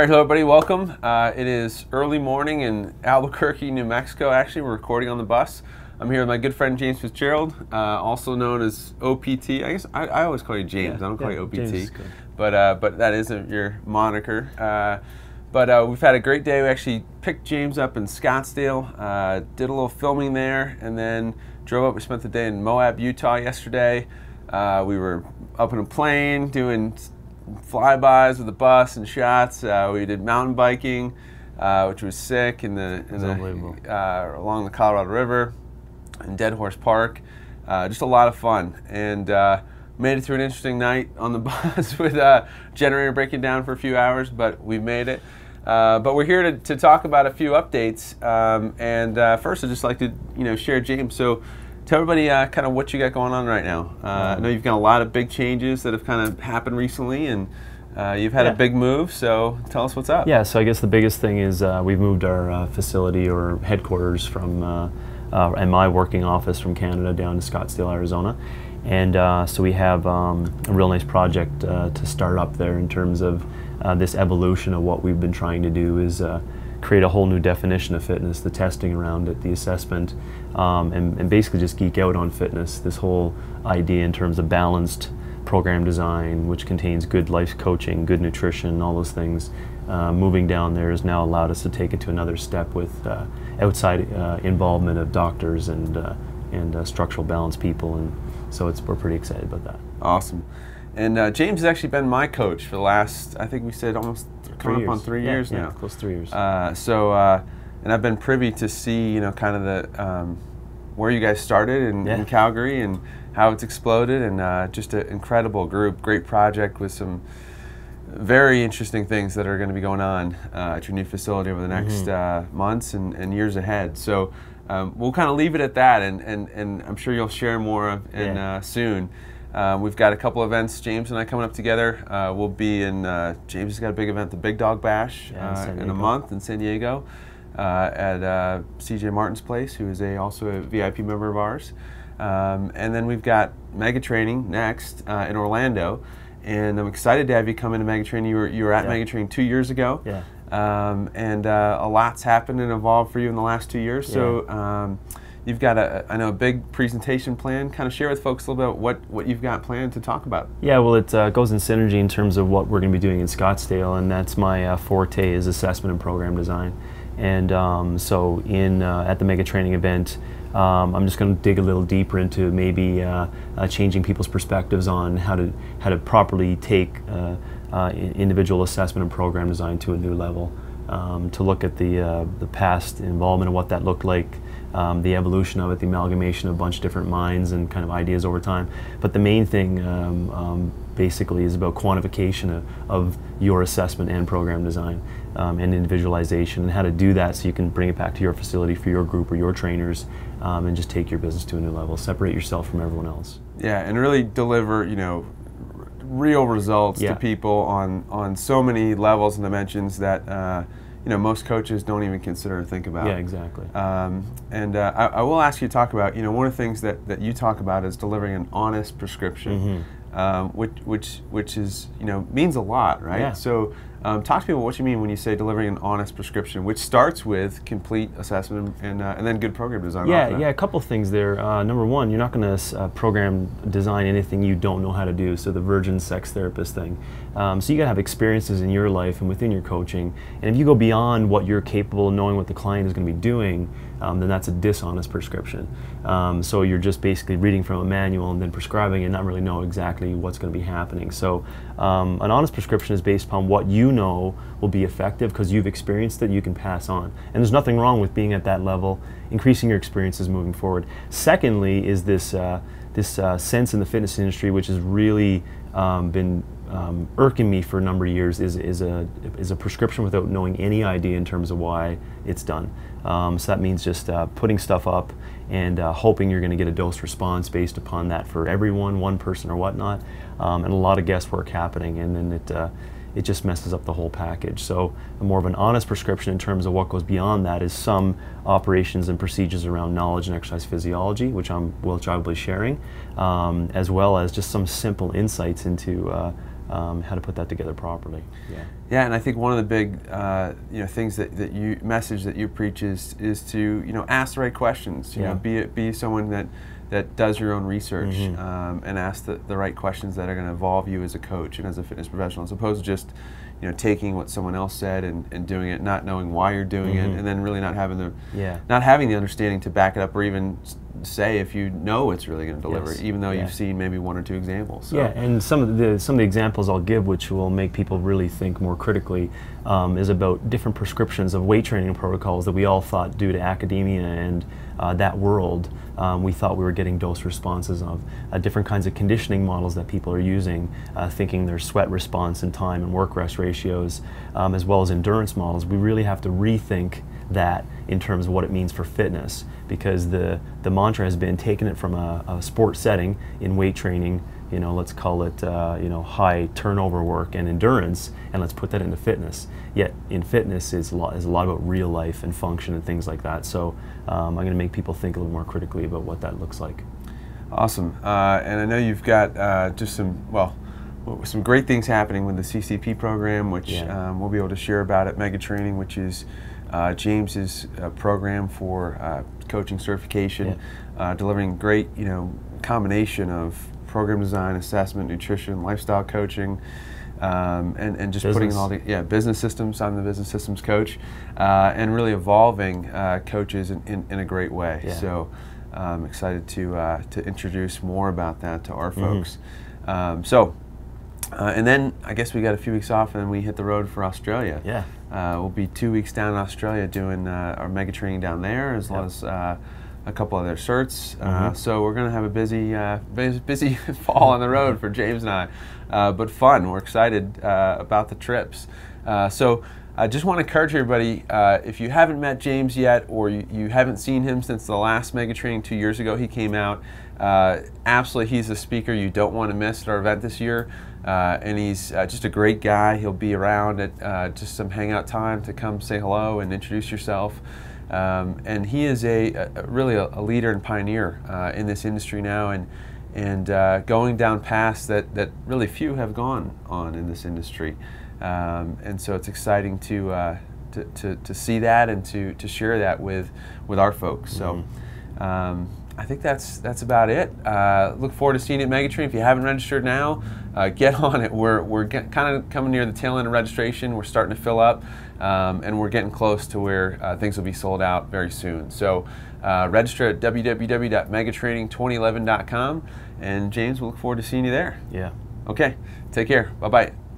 right, hello everybody, welcome. Uh, it is early morning in Albuquerque, New Mexico. Actually, we're recording on the bus. I'm here with my good friend James Fitzgerald, uh, also known as OPT. I guess I, I always call you James. Yeah, I don't call yeah, you OPT, is but uh, but that isn't your moniker. Uh, but uh, we've had a great day. We actually picked James up in Scottsdale, uh, did a little filming there, and then drove up. We spent the day in Moab, Utah yesterday. Uh, we were up in a plane doing flybys with the bus and shots. Uh, we did mountain biking, uh, which was sick in the, in the uh, along the Colorado River in Dead Horse Park. Uh, just a lot of fun, and uh, made it through an interesting night on the bus with uh, generator breaking down for a few hours, but we made it. Uh, but we're here to, to talk about a few updates, um, and uh, first I'd just like to you know share James. So tell everybody uh, kind of what you got going on right now. Uh, I know you've got a lot of big changes that have kind of happened recently, and uh, you've had Yeah. a big move. So tell us what's up. Yeah, so I guess the biggest thing is uh, we've moved our uh, facility or headquarters from, uh, uh, and my working office from Canada down to Scottsdale, Arizona. And uh, so we have um, a real nice project uh, to start up there in terms of uh, this evolution of what we've been trying to do is uh, create a whole new definition of fitness, the testing around it, the assessment, um, and, and basically just geek out on fitness. This whole idea in terms of balanced program design, which contains good life coaching, good nutrition, all those things. Uh, moving down there has now allowed us to take it to another step with uh, outside uh, involvement of doctors and uh, and uh, structural balance people, and so it's we're pretty excited about that. Awesome. And uh, James has actually been my coach for the last, I think we said almost coming up on three Yeah, years yeah, now. close to three years. Uh, so, uh, and I've been privy to see, you know, kind of the um, where you guys started in, in Calgary and how it's exploded, and uh, just an incredible group, great project with some very interesting things that are going to be going on uh, at your new facility over the next uh, months and, and years ahead. So. Um, we'll kind of leave it at that, and, and, and I'm sure you'll share more of- in, Yeah. Uh. Um, we've got a couple events, James and I coming up together. Uh, we'll be in, uh, James has got a big event, the Big Dog Bash, Yeah, in uh, in a month in San Diego uh, at uh, CJ Martin's place, who is a, also a VIP member of ours. Um, and then we've got Mega Training next uh, in Orlando. And I'm excited to have you come into Mega Training. You were, you were at Yeah. Mega Training two years ago. Yeah. Um, and uh, a lot's happened and evolved for you in the last two years. So um, you've got a, I know, a big presentation plan. Kind of share with folks a little bit what, what you've got planned to talk about. Yeah, well, it uh, goes in synergy in terms of what we're going to be doing in Scottsdale, and that's my uh, forte is assessment and program design. And um, so, in uh, at the mega training event, um, I'm just going to dig a little deeper into maybe uh, uh, changing people's perspectives on how to how to properly take uh, individual assessment and program design to a new level. Um, to look at the the past involvement and what that looked like, um, the evolution of it, the amalgamation of a bunch of different minds and kind of ideas over time. But the main thing um, um, basically is about quantification of, of your assessment and program design um, and individualization and how to do that so you can bring it back to your facility for your group or your trainers um, and just take your business to a new level. Separate yourself from everyone else. Yeah, and really deliver, you know, r- real results Yeah. to people on on so many levels and dimensions that uh, you know most coaches don't even consider or think about. Yeah, exactly. Um, and uh, I, I will ask you to talk about, you know, one of the things that, that you talk about is delivering an honest prescription, um, which, which, which is, you know, means a lot, right? Yeah. So um, talk to people about what you mean when you say delivering an honest prescription, which starts with complete assessment and, uh, and then good program design. Yeah, yeah, a couple things there. Uh, number one, you're not going to uh, program design anything you don't know how to do. So the virgin sex therapist thing. Um, so you got to have experiences in your life and within your coaching. And if you go beyond what you're capable of knowing what the client is going to be doing, um, then that's a dishonest prescription. Um, so you're just basically reading from a manual and then prescribing and not really know exactly what's going to be happening. So um, an honest prescription is based upon what you know will be effective because you've experienced it, you can pass on. And there's nothing wrong with being at that level, increasing your experiences moving forward. Secondly, is this uh, this uh, sense in the fitness industry, which has really um, been um, irking me for a number of years, is, is a is a prescription without knowing any idea in terms of why it's done. Um, so that means just uh, putting stuff up and uh, hoping you're going to get a dose response based upon that for everyone, one person or whatnot, um, and a lot of guesswork happening, and then it uh, it just messes up the whole package. So more of an honest prescription in terms of what goes beyond that is some operations and procedures around knowledge and exercise physiology, which I'm which I'll be sharing, um, as well as just some simple insights into uh, um, how to put that together properly. Yeah. Yeah, and I think one of the big uh, you know things that, that you message that you preach is is to you know ask the right questions. You Yeah. know, be be someone that that does your own research Mhm. um, and asks the, the right questions that are going to evolve you as a coach and as a fitness professional, as opposed to just you know taking what someone else said and, and doing it, not knowing why you're doing Mhm. it, and then really not having the Yeah. not having the understanding to back it up or even say if you know it's really going to deliver, Yes. even though Yeah. you've seen maybe one or two examples. So. Yeah, and some of the some of the examples I'll give, which will make people really think more critically, um, is about different prescriptions of weight training protocols that we all thought, due to academia and uh, that world, um, we thought we were getting dose responses of uh, different kinds of conditioning models that people are using, uh, thinking their sweat response and time and work rest ratios, um, as well as endurance models. We really have to rethink that in terms of what it means for fitness because the, the mantra has been taking it from a, a sport setting in weight training you know let's call it uh, you know high turnover work and endurance and let's put that into fitness yet in fitness is a lot, is a lot about real life and function and things like that so um, i'm going to make people think a little more critically about what that looks like Awesome. Uh, and I know you've got uh, just some, well, some great things happening with the CCP program, which Yeah. um, we'll be able to share about at Mega Training, which is uh, James's uh, program for uh, coaching certification, uh, delivering great, you know, combination of program design, assessment, nutrition, lifestyle coaching. Um, and, and just putting Business. all the yeah business systems. I'm the business systems coach, uh, and really evolving uh, coaches in, in, in a great way. Yeah. So I'm excited to uh, to introduce more about that to our Mhm. folks. Um, so, uh, and then I guess we got a few weeks off, and then we hit the road for Australia. yeah Uh, we'll be two weeks down in Australia doing uh, our mega training down there, as well as uh, a couple other certs. Uh, Mhm. so we're gonna have a busy, uh, busy, busy fall on the road for James and I, uh, but fun. We're excited uh, about the trips. Uh, so. I just want to encourage everybody uh, if you haven't met James yet or you, you haven't seen him since the last mega training two years ago, he came out. Uh, absolutely, he's a speaker you don't want to miss at our event this year. Uh, and he's uh, just a great guy. He'll be around at uh, just some hangout time to come say hello and introduce yourself. Um, and he is a, a really a, a leader and pioneer uh, in this industry now, and and going down paths that that really few have gone on in this industry. Um, and so it's exciting to, uh, to, to to see that and to to share that with with our folks. So. Um, I think that's that's about it. Uh, look forward to seeing you at Megatrain. If you haven't registered now, uh, get on it. We're we're kind of coming near the tail end of registration. We're starting to fill up, um, and we're getting close to where uh, things will be sold out very soon. So uh, register at www.megatraining2011.com. And James, we look forward to seeing you there. yeah Okay, take care. Bye bye.